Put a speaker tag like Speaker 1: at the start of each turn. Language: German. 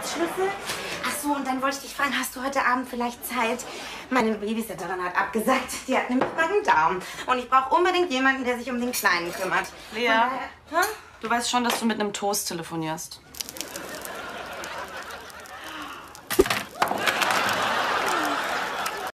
Speaker 1: Staatsschlüssel. Ach so, und dann wollte ich dich fragen, hast du heute Abend vielleicht Zeit? Meine Babysitterin hat abgesagt. Die hat nämlich Magen-Darm. Und ich brauche unbedingt jemanden, der sich um den Kleinen kümmert.
Speaker 2: Lea?
Speaker 1: Daher-
Speaker 2: Du weißt schon, dass du mit einem Toast telefonierst.